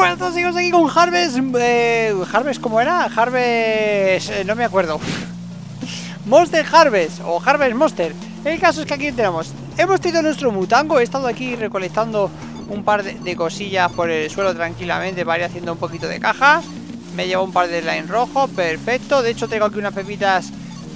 Bueno, seguimos aquí con Harvest. Eh, Harvest, ¿cómo era? Harvest. eh, no me acuerdo. Monster Harvest o Harvest Monster. El caso es que aquí tenemos. Hemos tenido nuestro mutango. He estado aquí recolectando un par de, cosillas por el suelo tranquilamente para ir haciendo un poquito de caja. Me llevo un par de line rojo. Perfecto. De hecho, tengo aquí unas pepitas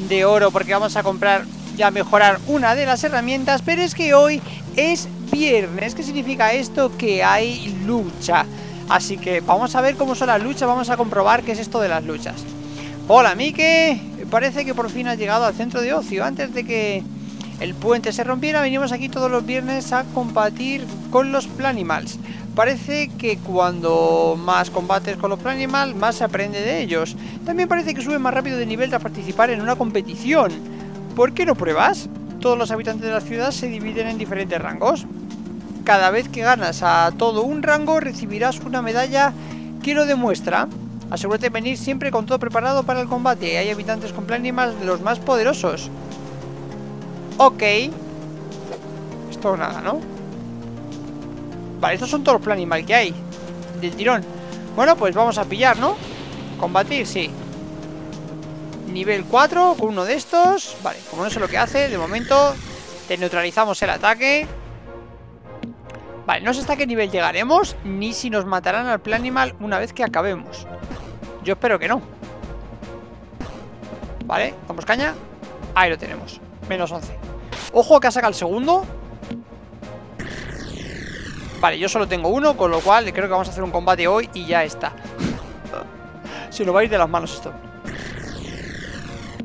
de oro porque vamos a comprar ya mejorar una de las herramientas. Pero es que hoy es viernes. ¿Qué significa esto? Que hay lucha. Así que vamos a ver cómo son las luchas, vamos a comprobar qué es esto de las luchas. Hola, Mike. Parece que por fin has llegado al centro de ocio. Antes de que el puente se rompiera, venimos aquí todos los viernes a combatir con los Planimals. Parece que cuando más combates con los Planimals, más se aprende de ellos. También parece que sube más rápido de nivel tras participar en una competición. ¿Por qué no pruebas? Todos los habitantes de la ciudad se dividen en diferentes rangos. Cada vez que ganas a todo un rango recibirás una medalla que lo demuestra. Asegúrate de venir siempre con todo preparado para el combate. Hay habitantes con planimas de los más poderosos. Ok. Esto nada, ¿no? Vale, estos son todos los planimal que hay. Del tirón. Bueno, pues vamos a pillar, ¿no? Combatir, sí. Nivel 4 con uno de estos. Vale, como no sé lo que hace, de momento te neutralizamos el ataque. Vale, no sé hasta qué nivel llegaremos Ni si nos matarán al Planimal una vez que acabemos. Yo espero que no. Vale, damos caña Ahí lo tenemos, menos 11 Ojo que ha sacado el segundo. Vale, yo solo tengo uno Con lo cual creo que vamos a hacer un combate hoy Y ya está. Se nos va a ir de las manos esto.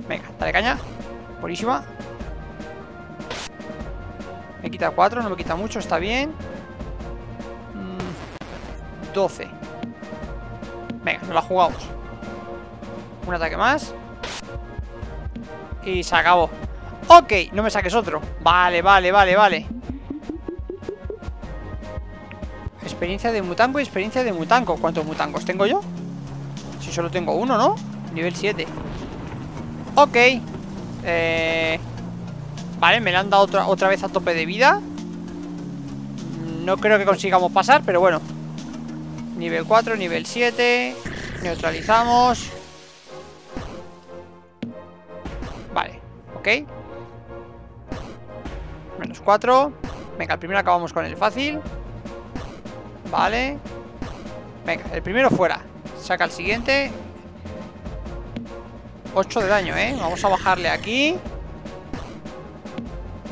Venga, dale caña. Buenísima. Me quita 4, no me quita mucho, está bien 12 Venga, nos la jugamos. Un ataque más. Y se acabó. Ok, no me saques otro. Vale, vale, vale, vale. Experiencia de mutango y experiencia de mutango. ¿Cuántos mutangos tengo yo? Si solo tengo uno, ¿no? Nivel 7 Ok. Eh... Vale, me la han dado otra, otra vez a tope de vida. No creo que consigamos pasar, pero bueno Nivel 4, nivel 7 Neutralizamos. Vale, ok. Menos 4 Venga, el primero acabamos con el fácil. Vale. Venga, el primero fuera. Saca el siguiente. 8 de daño, ¿eh? Vamos a bajarle aquí.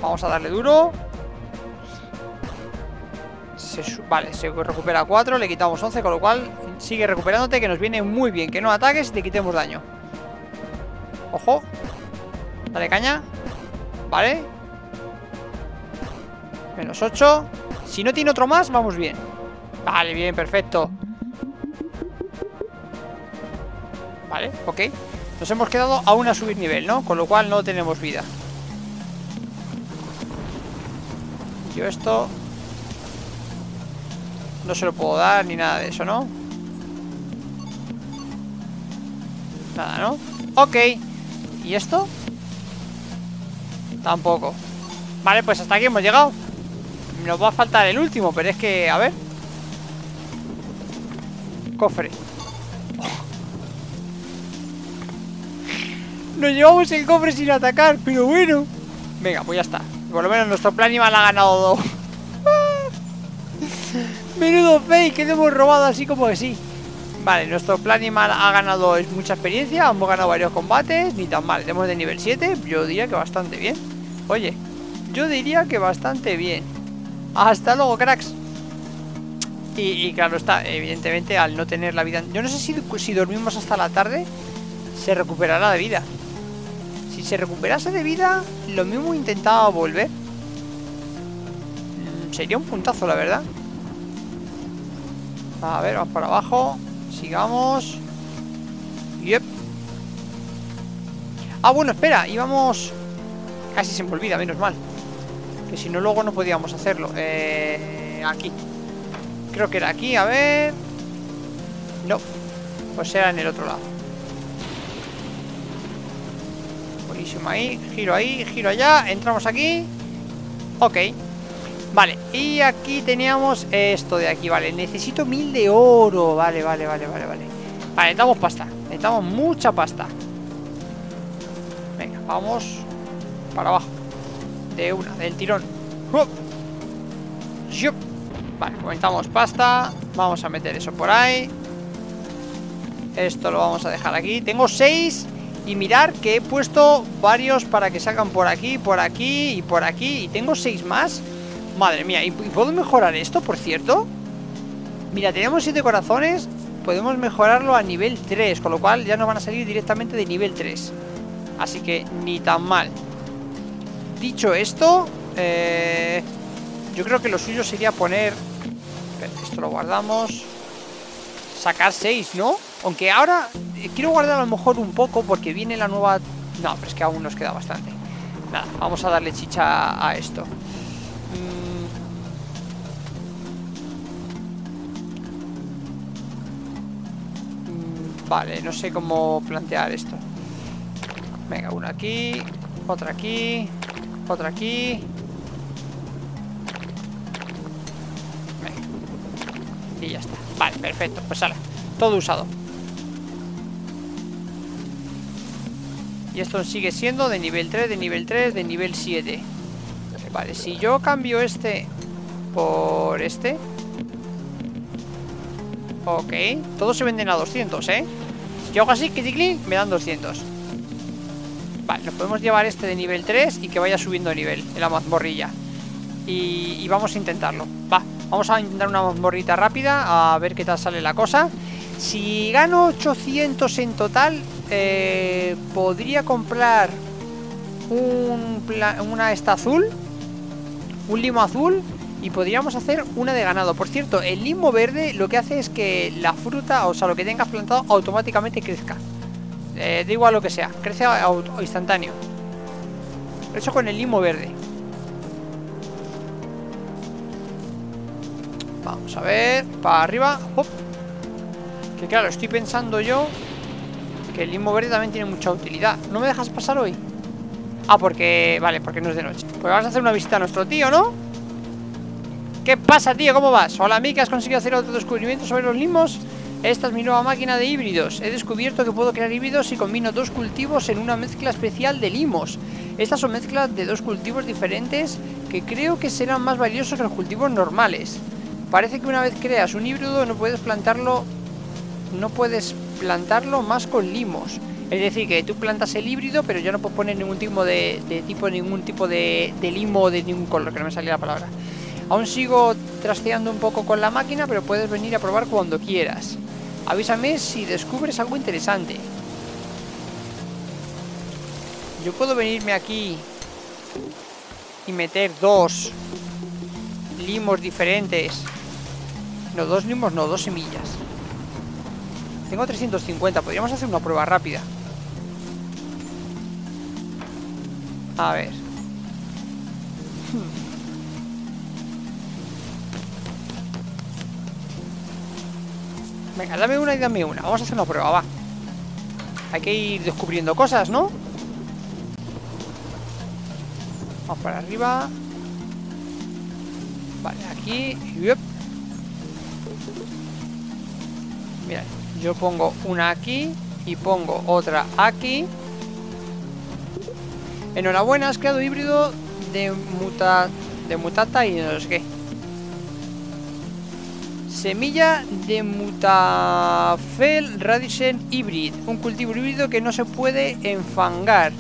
Vamos a darle duro Vale, se recupera 4 Le quitamos 11, con lo cual Sigue recuperándote, que nos viene muy bien. Que no ataques y te quitemos daño. Ojo. Dale caña. Vale. Menos 8 Si no tiene otro más, vamos bien. Vale, bien, perfecto. Vale, ok. Nos hemos quedado aún a subir nivel, ¿no? Con lo cual no tenemos vida. Yo esto No se lo puedo dar ni nada de eso, ¿no? Nada, ¿no? Ok. ¿Y esto? Tampoco. Vale, pues hasta aquí hemos llegado. Nos va a faltar el último, pero es que, a ver. Cofre. Nos llevamos el cofre sin atacar, pero bueno. Venga, pues ya está. Por lo menos nuestro plan ha ganado dos Menudo fake que le hemos robado así como que sí. Vale, nuestro plan ha ganado mucha experiencia Hemos ganado varios combates Ni tan mal, tenemos de nivel 7 Yo diría que bastante bien. Oye, yo diría que bastante bien. Hasta luego, cracks. Y, y, claro está, evidentemente al no tener la vida Yo no sé si, si dormimos hasta la tarde Se recuperará de vida. Si se recuperase de vida Lo mismo intentaba volver. Mm, Sería un puntazo la verdad A ver, vamos por abajo. Sigamos. Yep. Ah, bueno, espera, íbamos Casi se me olvida, menos mal. Que si no luego no podíamos hacerlo. Eh... Aquí. Creo que era aquí, a ver. No. Pues era en el otro lado. Buenísimo ahí Giro ahí, giro allá. Entramos aquí. Ok Vale, y aquí teníamos esto de aquí, vale. Necesito mil de oro, vale, vale, vale, vale, vale. Vale, necesitamos pasta. Necesitamos mucha pasta. Venga, vamos Para abajo. De una, del tirón. Vale, necesitamos pasta. Vamos a meter eso por ahí. Esto lo vamos a dejar aquí. Tengo seis y mirar que he puesto varios para que salgan por aquí, por aquí y por aquí. Y tengo seis más Madre mía, ¿y puedo mejorar esto, por cierto? Mira, tenemos 7 corazones Podemos mejorarlo a nivel 3 Con lo cual ya nos van a salir directamente de nivel 3 Así que ni tan mal Dicho esto eh, Yo creo que lo suyo sería poner Esto lo guardamos Sacar 6, ¿no? Aunque ahora eh, quiero guardar a lo mejor un poco Porque viene la nueva... No, pero es que aún nos queda bastante Nada, vamos a darle chicha a esto Vale, no sé cómo plantear esto. Venga, una aquí Otra aquí Otra aquí. Venga. Y ya está. Vale, perfecto, pues sale Todo usado. Y esto sigue siendo de nivel 3, de nivel 3, de nivel 7 Vale, si yo cambio este Por este. Ok, todos se venden a 200, ¿eh? Si yo hago así, clic, me dan 200 Vale, nos podemos llevar este de nivel 3 Y que vaya subiendo de nivel en la mazmorrilla. Y, vamos a intentarlo. Va, vamos a intentar una mazmorrita rápida A ver qué tal sale la cosa. Si gano 800 en total eh, Podría comprar un una esta azul Un limo azul y podríamos hacer una de ganado. Por cierto, el limo verde lo que hace es que la fruta, o sea, lo que tengas plantado, automáticamente crezca. Eh, da igual lo que sea, crece instantáneo. Eso con el limo verde. Vamos a ver, para arriba. Que claro, estoy pensando yo que el limo verde también tiene mucha utilidad. ¿No me dejas pasar hoy? Ah, porque... Vale, porque no es de noche. Pues vamos a hacer una visita a nuestro tío, ¿no? ¿Qué pasa, tío? ¿Cómo vas? Hola, Mika, ¿has conseguido hacer otro descubrimiento sobre los limos? Esta es mi nueva máquina de híbridos. He descubierto que puedo crear híbridos si combino dos cultivos en una mezcla especial de limos. Estas son mezclas de dos cultivos diferentes que creo que serán más valiosos que los cultivos normales. Parece que una vez creas un híbrido no puedes plantarlo no puedes plantarlo más con limos. Es decir, que tú plantas el híbrido, pero ya no puedes poner ningún tipo de, tipo, ningún tipo de, de limo de ningún color, que no me salía la palabra. Aún sigo trasteando un poco con la máquina, pero puedes venir a probar cuando quieras. Avísame si descubres algo interesante. Yo puedo venirme aquí y meter dos limos diferentes. No, dos limos, no, dos semillas. Tengo 350, podríamos hacer una prueba rápida. A ver. Hmm. Venga, dame una y dame una Vamos a hacer una prueba, va Hay que ir descubriendo cosas, ¿no? Vamos para arriba Vale, aquí Mira, yo pongo una aquí Y pongo otra aquí Enhorabuena, has creado híbrido de muta de mutata y no sé qué Semilla de Mutafel Radicen Hybrid. Un cultivo híbrido que no se puede enfangar.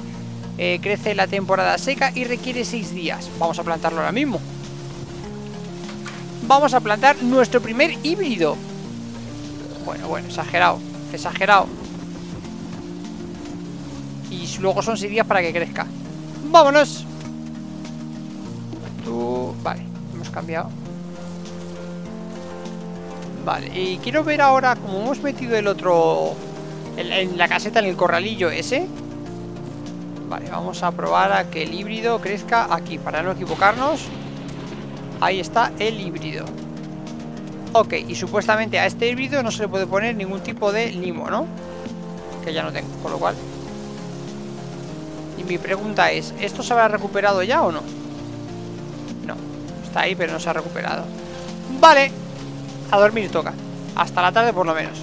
Eh, crece la temporada seca y requiere 6 días. Vamos a plantarlo ahora mismo. Vamos a plantar nuestro primer híbrido. Bueno, bueno, exagerado. Exagerado. Y luego son 6 días para que crezca. ¡Vámonos! Tú... Vale, hemos cambiado. Vale, y quiero ver ahora, como hemos metido el otro... En, la caseta, en el corralillo ese Vale, vamos a probar a que el híbrido crezca aquí, para no equivocarnos Ahí está el híbrido Ok, y supuestamente a este híbrido no se le puede poner ningún tipo de limo, ¿no? Que ya no tengo, con lo cual mi pregunta es, ¿esto se habrá recuperado ya o no? No, Está ahí, pero no se ha recuperado. Vale. A dormir toca. Hasta la tarde por lo menos.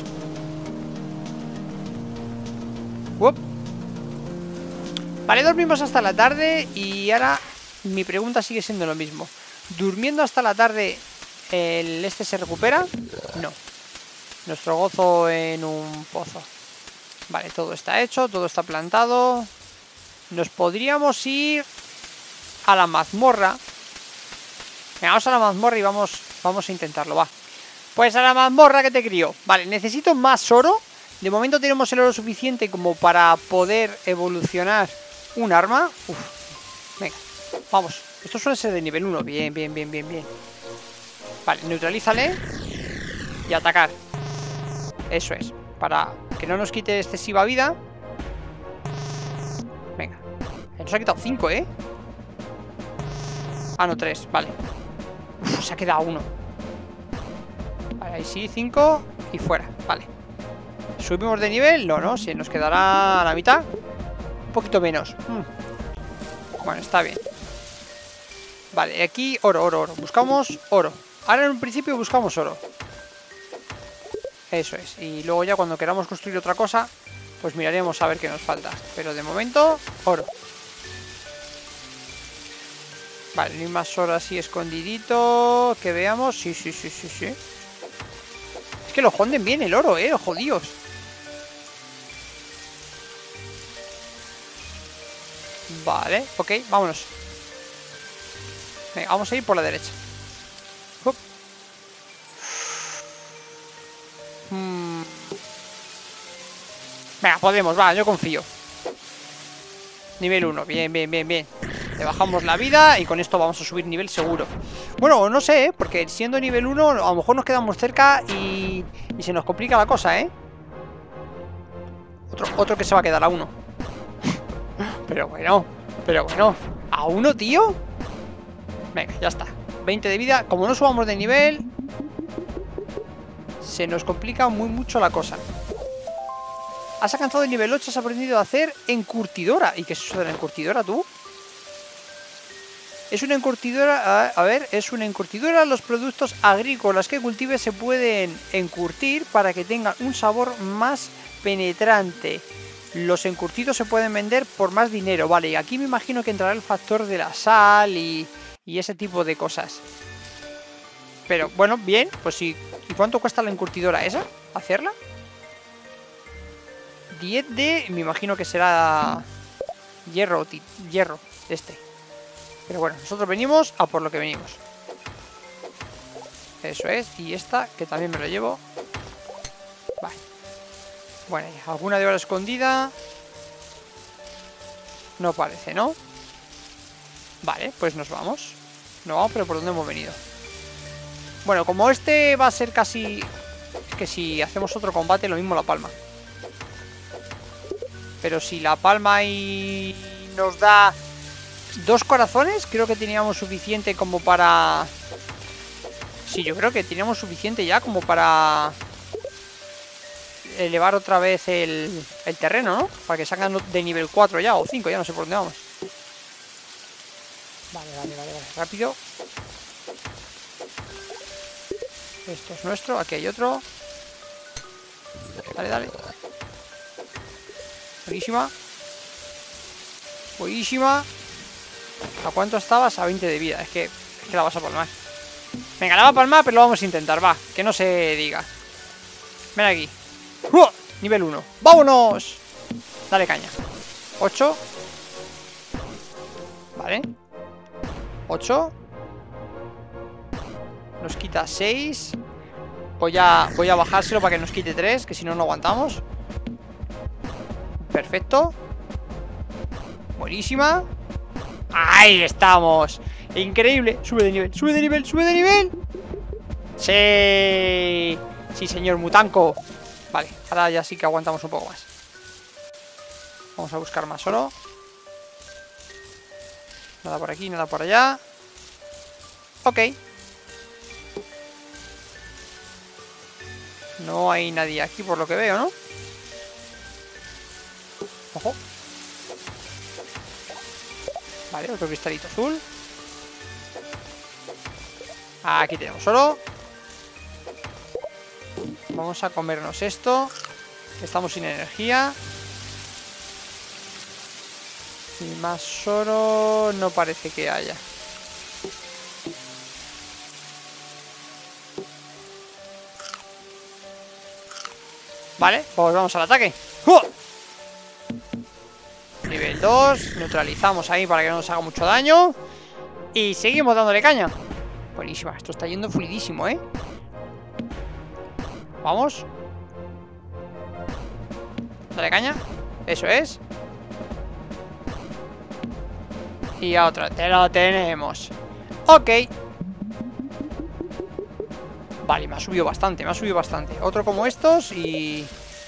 Vale, dormimos hasta la tarde y ahora mi pregunta sigue siendo lo mismo. ¿Durmiendo hasta la tarde el este se recupera? No. Nuestro gozo en un pozo. Vale, todo está hecho, todo está plantado. Nos podríamos ir a la mazmorra. vamos a la mazmorra y vamos, vamos a intentarlo, va. Pues a la mazmorra que te crío. Vale, necesito más oro. De momento tenemos el oro suficiente como para poder evolucionar un arma. Uf. Venga, vamos. Esto suele ser de nivel 1. Bien, bien, bien, bien, bien. Vale, neutralízale. Y atacar. Eso es. Para que no nos quite excesiva vida. Nos ha quitado 5, ¿eh? Ah, no, 3. Vale. Uf, se ha quedado uno. Ahí sí, 5 y fuera. Vale. ¿Subimos de nivel? No, no, si nos quedará a la mitad Un poquito menos hmm. Bueno, está bien Vale, aquí oro, oro, oro Buscamos oro Ahora en un principio buscamos oro Eso es Y luego ya cuando queramos construir otra cosa Pues miraremos a ver qué nos falta Pero de momento, oro Vale, hay más oro así escondidito Que veamos, sí, sí, sí, sí, sí. Es que lo jonden bien el oro, eh, jodidos. Vale, ok, vámonos. Venga, vamos a ir por la derecha. Hmm. Venga, podemos, va, yo confío. Nivel 1, bien, bien, bien, bien Le bajamos la vida y con esto vamos a subir nivel seguro Bueno, no sé, ¿eh? porque siendo nivel 1 A lo mejor nos quedamos cerca y, y se nos complica la cosa, ¿eh? Otro, otro que se va a quedar a uno Pero bueno pero bueno, ¿a uno, tío? Venga, ya está 20 de vida, como no subamos de nivel Se nos complica muy mucho la cosa Has alcanzado el nivel 8, has aprendido a hacer encurtidora ¿Y qué es eso de la encurtidora, tú? Es una encurtidora, a, ver, es una encurtidora Los productos agrícolas que cultives se pueden encurtir Para que tengan un sabor más penetrante los encurtidos se pueden vender por más dinero, vale, y aquí me imagino que entrará el factor de la sal y, ese tipo de cosas. Pero bueno, bien, pues sí. ¿Y cuánto cuesta la encurtidora esa? ¿Hacerla? 10 de... me imagino que será hierro, hierro, este. Pero bueno, nosotros venimos a por lo que venimos. Eso es, y esta, que también me lo llevo. Vale. Bueno, ¿alguna de hora escondida? No parece, ¿no? Vale, pues nos vamos No vamos, pero ¿por dónde hemos venido? Bueno, como este va a ser casi... que si hacemos otro combate, lo mismo la palma Pero si la palma y nos da dos corazones, creo que teníamos suficiente como para... Sí, yo creo que teníamos suficiente ya como para elevar otra vez el, el terreno, ¿no? Para que salgan de nivel 4 ya, o 5, ya no sé por dónde vamos. Vale, vale, vale, vale. Rápido. Esto es nuestro, aquí hay otro. Dale, dale. Buenísima. Buenísima. ¿A cuánto estabas? A 20 de vida. Es que, es que la vas a palmar. Venga, la va a palmar, pero lo vamos a intentar, va. Que no se diga. Ven aquí. Nivel 1. ¡Vámonos! Dale caña. 8. Vale. 8. Nos quita 6. Voy a, voy a bajárselo para que nos quite 3, que si no, no aguantamos. Perfecto. Buenísima. ¡Ahí estamos! Increíble. Sube de nivel, sube de nivel, sube de nivel. ¡Sí! Sí, señor Mutanco. Vale, ahora ya sí que aguantamos un poco más Vamos a buscar más oro Nada por aquí, nada por allá Ok No hay nadie aquí por lo que veo, ¿no? Ojo Vale, otro cristalito azul Aquí tenemos oro. Vamos a comernos esto. Estamos sin energía. Y más oro no parece que haya. Vale, pues vamos al ataque. Nivel 2. Neutralizamos ahí para que no nos haga mucho daño. Y seguimos dándole caña. Buenísima. Esto está yendo fluidísimo, ¿eh? Vamos. Dale caña. Eso es. Y a otra. Te lo tenemos. Ok. Vale, me ha subido bastante, me ha subido bastante. Otro como estos y,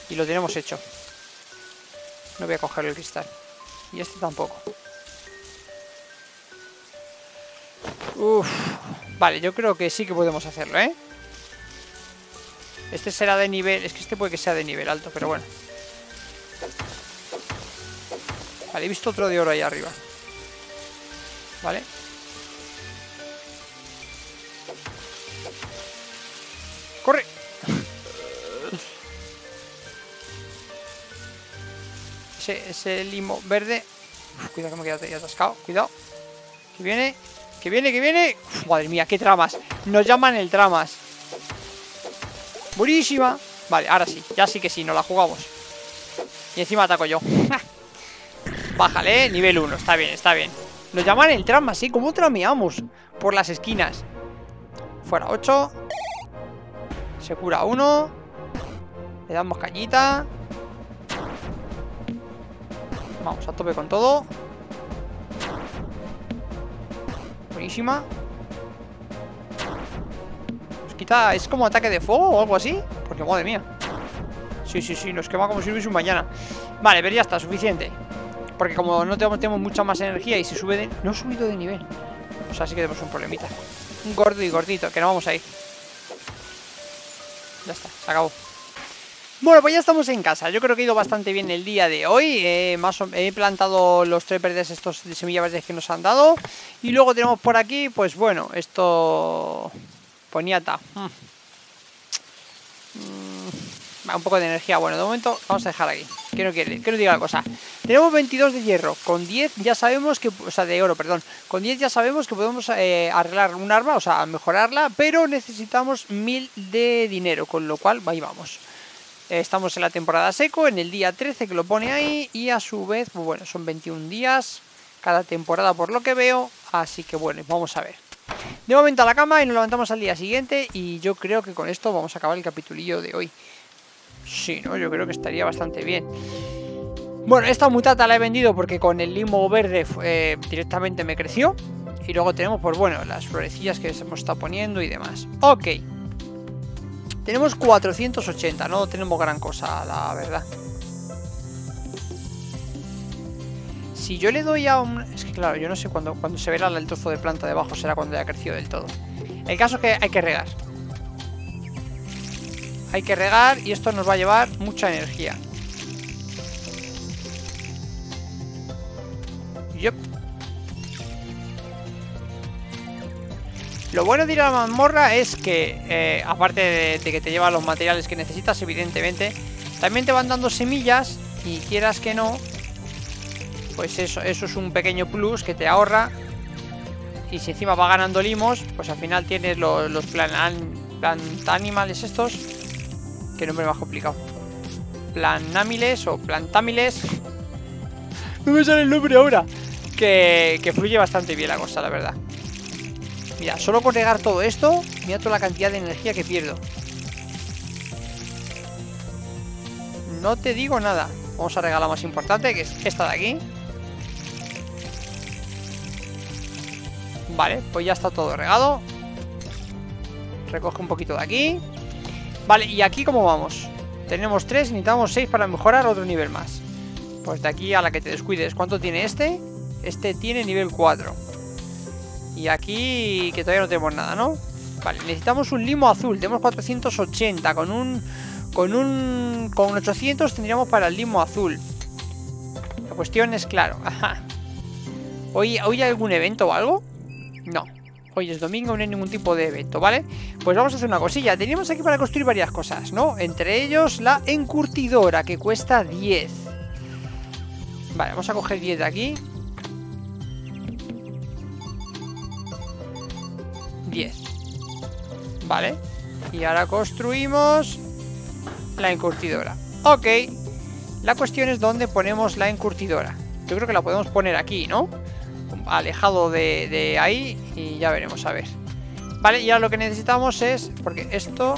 y lo tenemos hecho. No voy a coger el cristal. Y este tampoco. Uf. Vale, yo creo que sí que podemos hacerlo, ¿eh? Este será de nivel... Es que este puede que sea de nivel alto, pero bueno. Vale, he visto otro de oro ahí arriba. Vale. Ese, limo verde. Cuidado que me he quedado atascado. Cuidado. Que viene. Que viene, que viene. Madre mía, qué tramas. Nos llaman el tramas. Buenísima. Vale, ahora sí. Ya sí que sí, nos la jugamos. Y encima ataco yo. Bájale, nivel 1. Está bien, está bien. Nos llaman el tramas, ¿sí? ¿Cómo trameamos? Por las esquinas. Fuera 8. Se cura uno. Le damos cañita. Vamos a tope con todo. Buenísima. Nos quita... ¿Es como ataque de fuego o algo así? Porque madre mía. Sí, sí, sí, nos quema como si hubiese un mañana. Vale, pero ya está, suficiente. Porque como no tenemos, mucha más energía y se sube de... No ha subido de nivel. O sea, sí que tenemos un problemita. Un gordo y gordito, que no vamos a ir. Ya está, se acabó. Bueno, pues ya estamos en casa. Yo creo que ha ido bastante bien el día de hoy. Más he plantado los tres verdes, estos de semillas verdes que nos han dado. Y luego tenemos por aquí, pues bueno, esto... Poniata. Mm. Mm, un poco de energía. Bueno, de momento vamos a dejar aquí. Que no quiere, que no diga la cosa. Tenemos 22 de hierro. Con 10 ya sabemos que... O sea, de oro, perdón. Con 10 ya sabemos que podemos eh, arreglar un arma, o sea, mejorarla. Pero necesitamos 1000 de dinero. Con lo cual, ahí vamos. Estamos en la temporada seco, en el día 13 que lo pone ahí y a su vez, bueno, son 21 días cada temporada por lo que veo, así que bueno, vamos a ver. De momento a la cama y nos levantamos al día siguiente y yo creo que con esto vamos a acabar el capitulillo de hoy. Sí, ¿no? Yo creo que estaría bastante bien. Bueno, esta mutata la he vendido porque con el limo verde eh, directamente me creció. Y luego tenemos, pues bueno, las florecillas que hemos estado poniendo y demás. Ok. Tenemos 480, no tenemos gran cosa, la verdad. Si yo le doy a un... Es que claro, yo no sé cuándo, cuando se verá el trozo de planta debajo, será cuando haya crecido del todo. El caso es que hay que regar. Hay que regar y esto nos va a llevar mucha energía. Lo bueno de ir a la mazmorra es que, eh, aparte de, que te lleva los materiales que necesitas, evidentemente, también te van dando semillas y quieras que no, pues eso, eso es un pequeño plus que te ahorra. Y si encima va ganando limos, pues al final tienes los, los plantánimes estos, que nombre más complicado. Planámiles o plantámiles. No me sale el nombre ahora. Que, que fluye bastante bien la cosa, la verdad. Mira, solo con regar todo esto, mira toda la cantidad de energía que pierdo. No te digo nada. Vamos a regar la más importante, que es esta de aquí. Vale, pues ya está todo regado. Recoge un poquito de aquí. Vale, ¿y aquí cómo vamos? Tenemos tres, necesitamos seis para mejorar otro nivel más. Pues de aquí a la que te descuides. ¿Cuánto tiene este? Este tiene nivel 4. Y aquí que todavía no tenemos nada, ¿no? Vale, necesitamos un limo azul. Tenemos 480. Con un... Con un... Con 800 tendríamos para el limo azul. La cuestión es claro. Ajá. ¿Hoy, ¿Hoy hay algún evento o algo? No. Hoy es domingo, no hay ningún tipo de evento, ¿vale? Pues vamos a hacer una cosilla. Teníamos aquí para construir varias cosas, ¿no? Entre ellos la encurtidora, que cuesta 10. Vale, vamos a coger 10 de aquí. 10. Vale. Y ahora construimos la encurtidora. Ok. La cuestión es dónde ponemos la encurtidora. Yo creo que la podemos poner aquí, ¿no? Alejado de, de ahí y ya veremos, a ver. Vale, y ahora lo que necesitamos es... Porque esto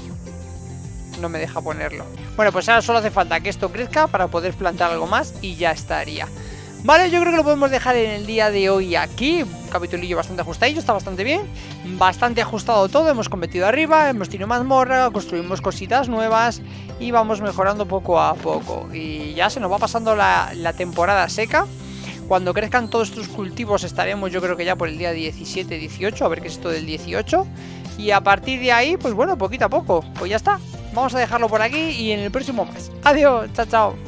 no me deja ponerlo. Bueno, pues ahora solo hace falta que esto crezca para poder plantar algo más y ya estaría. Vale, yo creo que lo podemos dejar en el día de hoy aquí. Un capitulillo bastante ajustadillo, está bastante bien. Bastante ajustado todo, hemos competido arriba, hemos tenido mazmorra, construimos cositas nuevas y vamos mejorando poco a poco. Y ya se nos va pasando la, la temporada seca. Cuando crezcan todos estos cultivos estaremos yo creo que ya por el día 17-18, a ver qué es esto del 18. Y a partir de ahí, pues bueno, poquito a poco, pues ya está. Vamos a dejarlo por aquí y en el próximo más. Adiós, chao, chao.